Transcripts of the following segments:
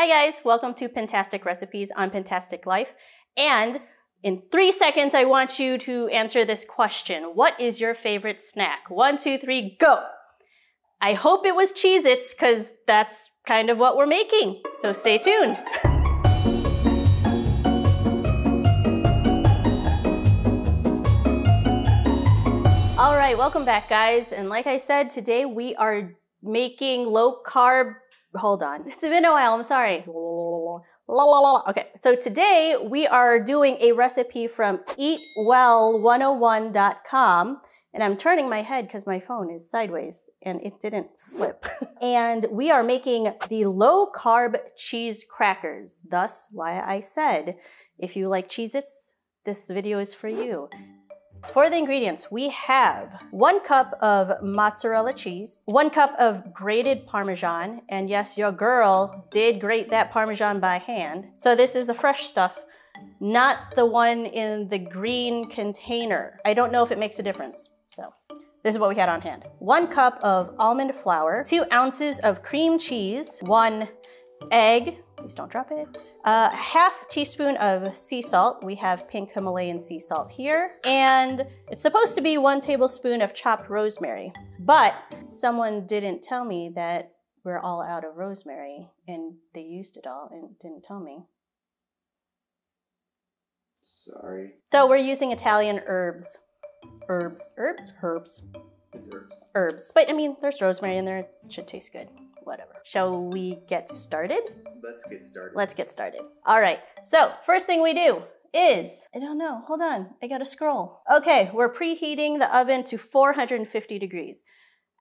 Hi guys, welcome to Pintastic Recipes on Pintastic Life. And in three seconds, I want you to answer this question. What is your favorite snack? One, two, three, go. I hope it was Cheez-Its because that's kind of what we're making. So stay tuned. All right, welcome back guys. And like I said, today we are making low carb hold on. It's been a while. I'm sorry. La, la, la, okay, so today we are doing a recipe from eatwell101.com. And I'm turning my head because my phone is sideways and it didn't flip. and we are making the low carb cheese crackers. Thus, why I said, if you like Cheez Its, this video is for you. For the ingredients, we have one cup of mozzarella cheese, one cup of grated Parmesan, and yes, your girl did grate that Parmesan by hand. So this is the fresh stuff, not the one in the green container. I don't know if it makes a difference, so this is what we had on hand. One cup of almond flour, two ounces of cream cheese, one egg, Please don't drop it. A half teaspoon of sea salt. We have pink Himalayan sea salt here. And it's supposed to be one tablespoon of chopped rosemary. But someone didn't tell me that we're all out of rosemary and they used it all and didn't tell me. Sorry. So we're using Italian herbs. Herbs. Herbs? Herbs. It's herbs. Herbs. But I mean, there's rosemary in there. It should taste good. Whatever. Shall we get started? Let's get started. Let's get started. All right. So first thing we do is, I don't know, hold on. I gotta scroll. Okay, we're preheating the oven to 450 degrees.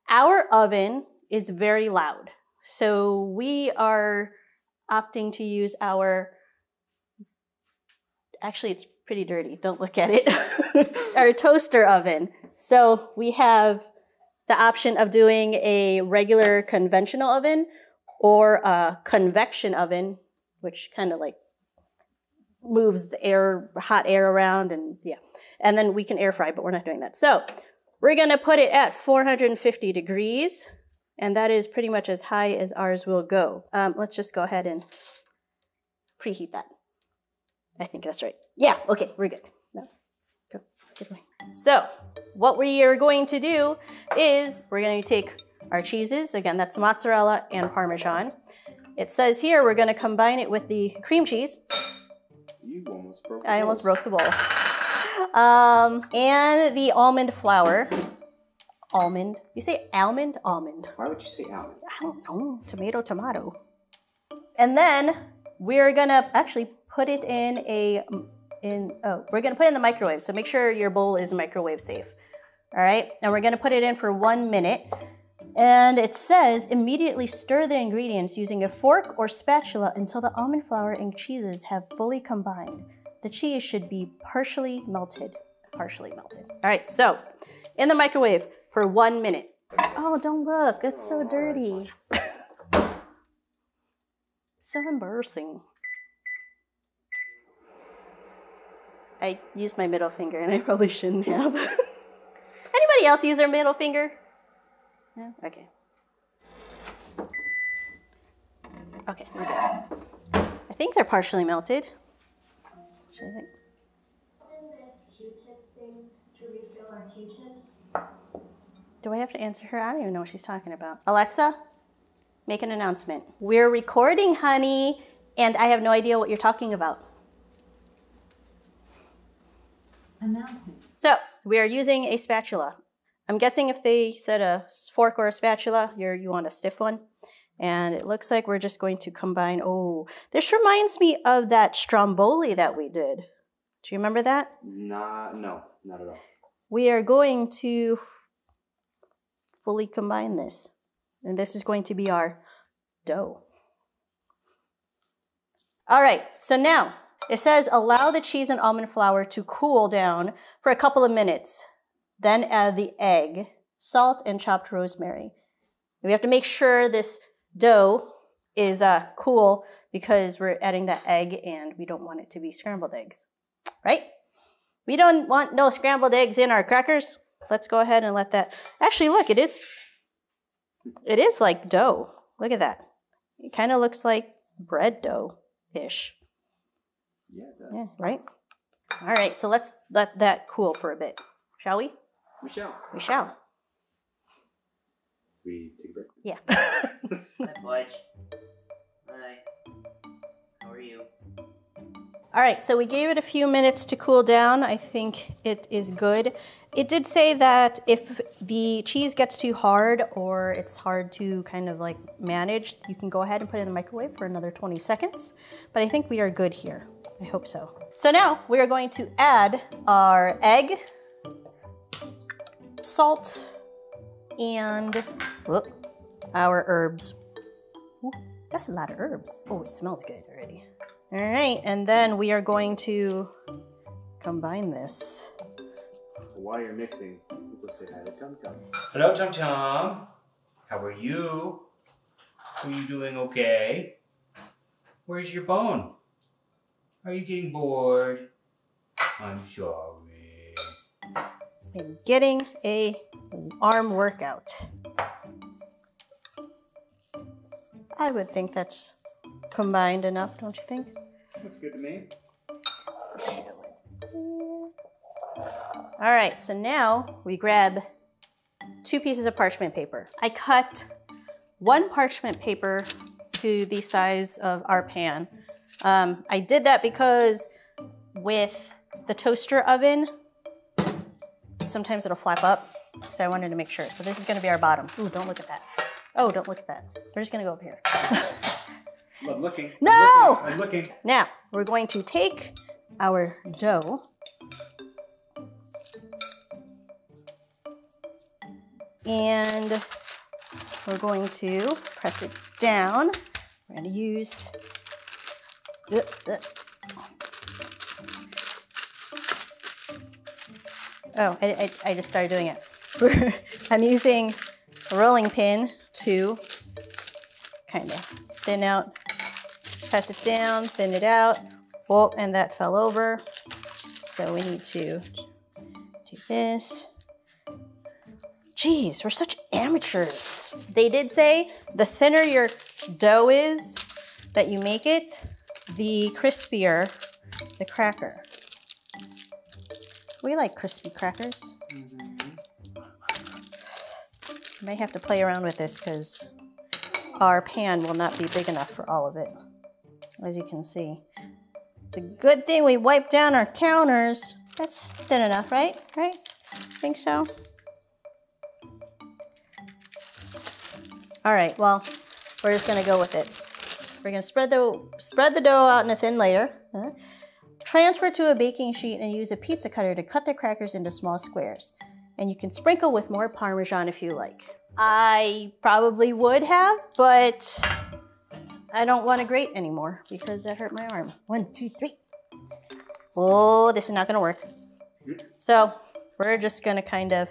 Our oven is very loud. So we are opting to use our, actually it's pretty dirty. Don't look at it. our toaster oven. So we have the option of doing a regular conventional oven or a convection oven, which kind of like moves the air, hot air around and yeah. And then we can air fry, but we're not doing that. So we're gonna put it at 450 degrees and that is pretty much as high as ours will go. Um, let's just go ahead and preheat that. I think that's right. Yeah, okay, we're good. Good way. So what we are going to do is we're going to take our cheeses. Again, that's mozzarella and Parmesan. It says here we're going to combine it with the cream cheese. You almost broke I almost broke the bowl. Um, and the almond flour. Almond. You say almond? Almond. Why would you say almond? I don't know. Tomato, tomato. And then we're going to actually put it in a in, oh, we're gonna put it in the microwave. So make sure your bowl is microwave safe. All right, and we're gonna put it in for one minute. And it says immediately stir the ingredients using a fork or spatula until the almond flour and cheeses have fully combined. The cheese should be partially melted. Partially melted. All right, so in the microwave for one minute. Oh, don't look, it's so dirty. so embarrassing. I used my middle finger and I probably shouldn't have. Anybody else use their middle finger? No? Okay. Okay, we're good. I think they're partially melted. Should I think? Do I have to answer her? I don't even know what she's talking about. Alexa, make an announcement. We're recording, honey, and I have no idea what you're talking about. Announcing. So we are using a spatula. I'm guessing if they said a fork or a spatula, you're, you want a stiff one. And it looks like we're just going to combine. Oh, this reminds me of that stromboli that we did. Do you remember that? Nah, no, not at all. We are going to fully combine this. And this is going to be our dough. All right, so now it says allow the cheese and almond flour to cool down for a couple of minutes. Then add the egg, salt, and chopped rosemary. We have to make sure this dough is uh, cool because we're adding that egg and we don't want it to be scrambled eggs, right? We don't want no scrambled eggs in our crackers. Let's go ahead and let that, actually look, it is, it is like dough. Look at that. It kind of looks like bread dough ish. Yeah, does. Yeah, right? All right, so let's let that cool for a bit. Shall we? Michelle, We shall. we take a break. Yeah. Hi, Budge. Hi. How are you? All right, so we gave it a few minutes to cool down. I think it is good. It did say that if the cheese gets too hard or it's hard to kind of like manage, you can go ahead and put it in the microwave for another 20 seconds. But I think we are good here. I hope so. So now we are going to add our egg, salt, and whoop, our herbs. Ooh, that's a lot of herbs. Oh, it smells good already. All right, and then we are going to combine this. While you're mixing, people say hi to Tum Tum. Hello, Tum Tum. How are you? Are you doing okay? Where's your bone? Are you getting bored? I'm sorry. I'm getting a an arm workout. I would think that's combined enough, don't you think? Looks good to me. Show it here. All right, so now we grab two pieces of parchment paper. I cut one parchment paper to the size of our pan. Um, I did that because with the toaster oven, sometimes it'll flap up, so I wanted to make sure. So this is gonna be our bottom. Ooh, don't look at that. Oh, don't look at that. We're just gonna go up here. I'm looking. I'm No! looking, I'm looking. Now, we're going to take our dough and we're going to press it down. We're going to use Oh, I, I, I just started doing it. I'm using a rolling pin to kind of thin out press it down, thin it out. Oh, and that fell over. So we need to do this. Geez, we're such amateurs. They did say the thinner your dough is that you make it, the crispier the cracker. We like crispy crackers. Mm-hmm. May have to play around with this because our pan will not be big enough for all of it as you can see. It's a good thing we wiped down our counters. That's thin enough, right? Right? Think so? All right, well, we're just gonna go with it. We're gonna spread the, spread the dough out in a thin layer. Transfer to a baking sheet and use a pizza cutter to cut the crackers into small squares. And you can sprinkle with more Parmesan if you like. I probably would have, but I don't want to grate anymore because that hurt my arm. One, two, three. Oh, this is not to work. So we're just to kind of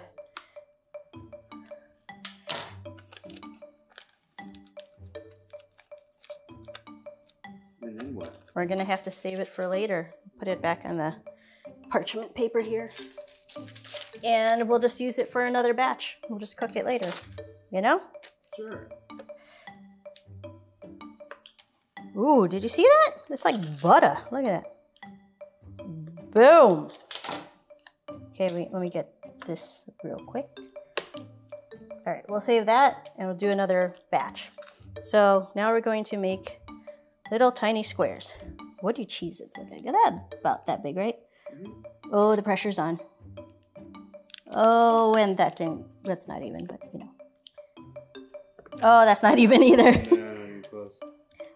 We're gonna have to save it for later. Put it back on the parchment paper here. And we'll just use it for another batch. We'll just cook it later. You know? Sure. Ooh, did you see that? It's like butter. Look at that. Boom. Okay, wait, let me get this real quick. All right, we'll save that and we'll do another batch. So now we're going to make little tiny squares. What do cheeses look like? That about that big, right? Oh, the pressure's on. Oh, and that didn't, that's not even, but you know. Oh, that's not even either. Yeah, close.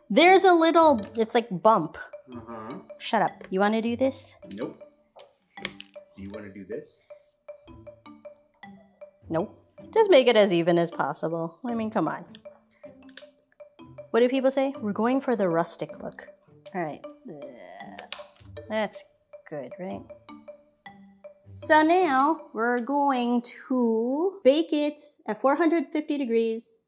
There's a little, it's like bump. Uh huh. Shut up. You want to do this? Nope. Do you want to do this? Nope. Just make it as even as possible. I mean, come on. What do people say? We're going for the rustic look. All right. Uh, that's good, right? So now we're going to bake it at 450 degrees.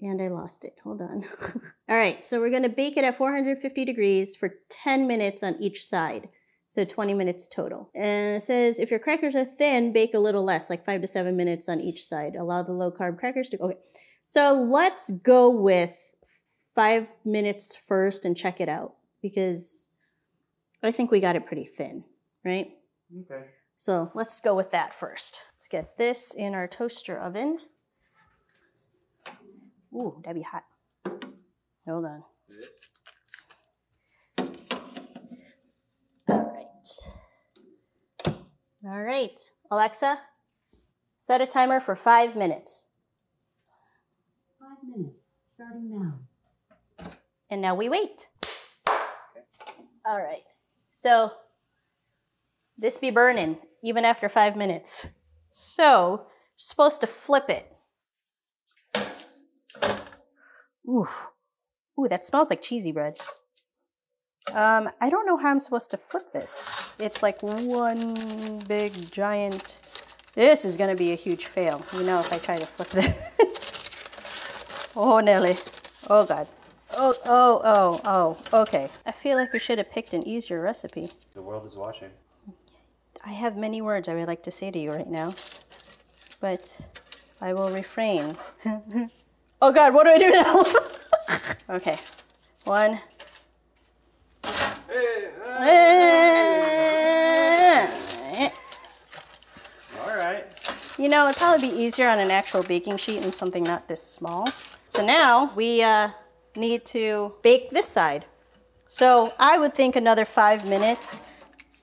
And I lost it. Hold on. All right, so we're going to bake it at 450 degrees for 10 minutes on each side. So 20 minutes total. And it says if your crackers are thin, bake a little less, like five to seven minutes on each side. Allow the low carb crackers to. Okay. So let's go with five minutes first and check it out because I think we got it pretty thin, right? Okay. So let's go with that first. Let's get this in our toaster oven. Ooh, that'd be hot. Hold on. All right. All right. Alexa, set a timer for five minutes. Five minutes, starting now. And now we wait. All right. So this be burning even after five minutes. So supposed to flip it. Ooh. Ooh, that smells like cheesy bread. Um, I don't know how I'm supposed to flip this. It's like one big giant. This is gonna be a huge fail. You know, if I try to flip this. oh, Nelly. Oh God. Oh, oh, oh, oh. Okay. I feel like we should have picked an easier recipe. The world is watching. I have many words I would like to say to you right now, but I will refrain. oh God, what do I do now? okay, one. All right. You know, it'd probably be easier on an actual baking sheet and something not this small. So now we uh, need to bake this side. So I would think another five minutes.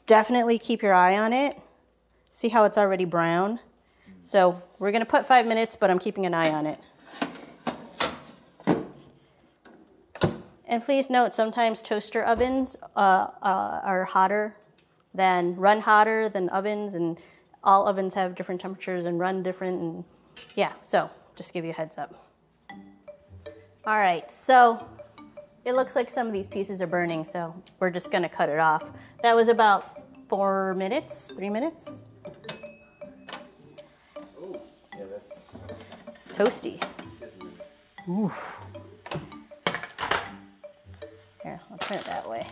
Definitely keep your eye on it. See how it's already brown? So we're gonna put five minutes, but I'm keeping an eye on it. And please note, sometimes toaster ovens uh, uh, are hotter than, run hotter than ovens, and all ovens have different temperatures and run different, and yeah, so just give you a heads up. All right, so it looks like some of these pieces are burning, so we're just gonna cut it off. That was about four minutes, three minutes. Yeah, that's Toasty. sizzling. Here, I'll turn it that way.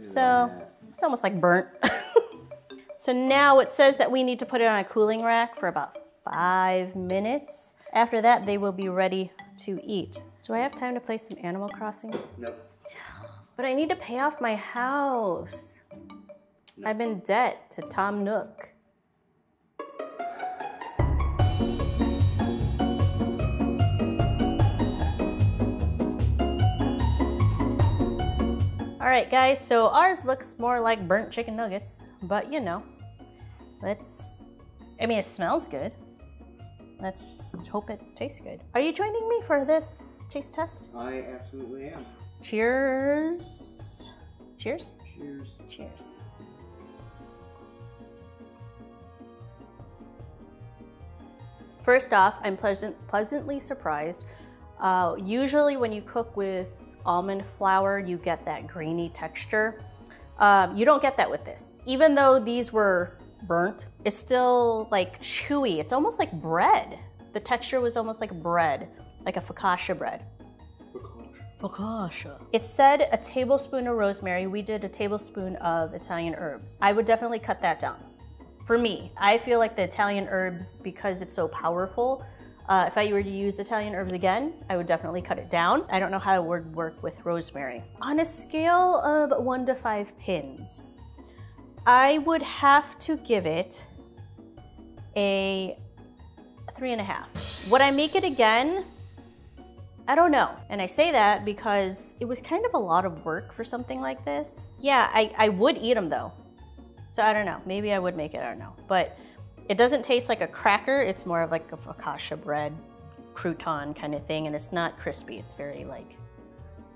So it's almost like burnt. so now it says that we need to put it on a cooling rack for about five minutes. After that, they will be ready to eat. Do I have time to play some Animal Crossing? Nope. But I need to pay off my house. I'm in debt to Tom Nook. All right, guys, so ours looks more like burnt chicken nuggets, but you know, let's, I mean, it smells good. Let's hope it tastes good. Are you joining me for this taste test? I absolutely am. Cheers. Cheers. Cheers. Cheers. First off, I'm pleasant, pleasantly surprised. Uh, usually, when you cook with almond flour, you get that grainy texture. Um, you don't get that with this. Even though these were burnt, it's still like chewy. It's almost like bread. The texture was almost like bread, like a focaccia bread. Focaccia. It said a tablespoon of rosemary. We did a tablespoon of Italian herbs. I would definitely cut that down. For me, I feel like the Italian herbs, because it's so powerful, uh, if I were to use Italian herbs again, I would definitely cut it down. I don't know how it would work with rosemary. On a scale of one to five pins, I would have to give it a three and a half. Would I make it again? I don't know. And I say that because it was kind of a lot of work for something like this. Yeah, I, I would eat them though. So I don't know. Maybe I would make it, I don't know. But it doesn't taste like a cracker. It's more of like a focaccia bread, crouton kind of thing. And it's not crispy. It's very like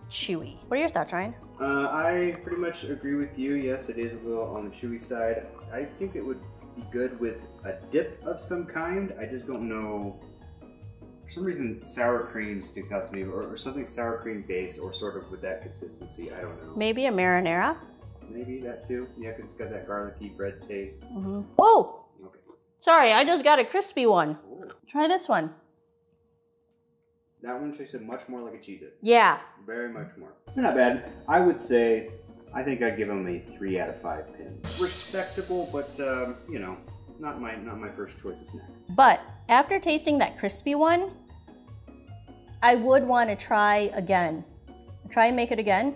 chewy. What are your thoughts, Ryan? Uh, I pretty much agree with you. Yes, it is a little on the chewy side. I think it would be good with a dip of some kind. I just don't know. For some reason, sour cream sticks out to me, or, or something sour cream based, or sort of with that consistency. I don't know. Maybe a marinara? Maybe that too. Yeah, because it's got that garlicky bread taste. hmm Whoa! Okay. Sorry, I just got a crispy one. Ooh. Try this one. That one tasted much more like a Cheez It. Yeah. Very much more. They're not bad. I would say, I think I'd give them a three out of five pins. Respectable, but um, you know, not my not my first choice of snack. But after tasting that crispy one, I would want to try again. Try and make it again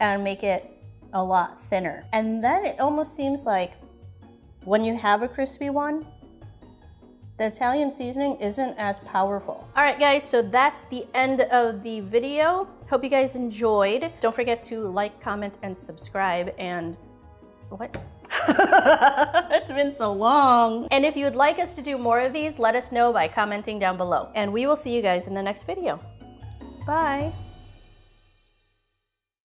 and make it a lot thinner. And then it almost seems like when you have a crispy one, the Italian seasoning isn't as powerful. All right, guys, so that's the end of the video. Hope you guys enjoyed. Don't forget to like, comment, and subscribe. And what? it's been so long. And if you would like us to do more of these, let us know by commenting down below. And we will see you guys in the next video. Bye.